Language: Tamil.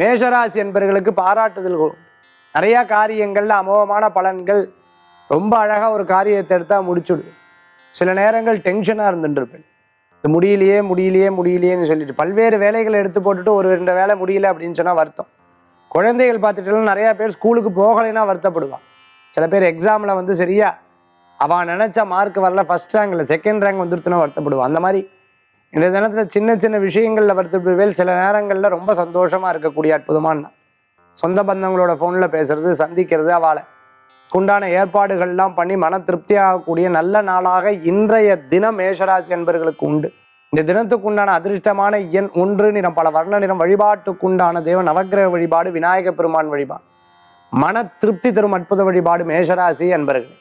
மேஷராசி என்பவர்களுக்கு பாராட்டுதல் நிறையா காரியங்களில் அமோகமான பலன்கள். ரொம்ப அழகாக ஒரு காரியத்தை எடுத்தால் முடிச்சுடு. சில நேரங்கள் டென்ஷனாக இருந்துட்டுருப்பேன் இது முடியலையே முடியலையே முடியலையேன்னு சொல்லிட்டு. பல்வேறு வேலைகளை எடுத்து போட்டுட்டு ஒரு ரெண்டு வேலை முடியல அப்படின்னு சொன்னால் வருத்தம். குழந்தைகள் பார்த்துட்டுலாம் நிறையா பேர் ஸ்கூலுக்கு போகலைன்னா வருத்தப்படுவான் சில பேர் எக்ஸாமில் வந்து சரியா அவன் நினச்ச மார்க் வரல ஃபஸ்ட் ரேங்க் இல்லை செகண்ட் ரேங்க் வந்துருத்துனா வருத்தப்படுவான் அந்த மாதிரி இந்த தினத்தில் சின்ன சின்ன விஷயங்களில் வருத்தப்படுவேல் சில நேரங்களில் ரொம்ப சந்தோஷமாக இருக்கக்கூடிய அற்புதமான சொந்த பந்தங்களோட ஃபோனில் பேசுறது சந்திக்கிறது அவளை. உண்டான ஏற்பாடுகள்லாம் பண்ணி மன திருப்தியாகக்கூடிய நல்ல நாளாக இன்றைய தினம் மேஷராசி என்பர்களுக்கு உண்டு. இந்த தினத்துக்கு உண்டான அதிர்ஷ்டமான எண் ஒன்று நிறம் பல வர்ண நிறம் வழிபாட்டுக்குண்டான தேவ நவக்கிரக வழிபாடு விநாயக பெருமான் வழிபாடு. மன திருப்தி தரும் அற்புத வழிபாடு மேஷராசி என்பர்கள்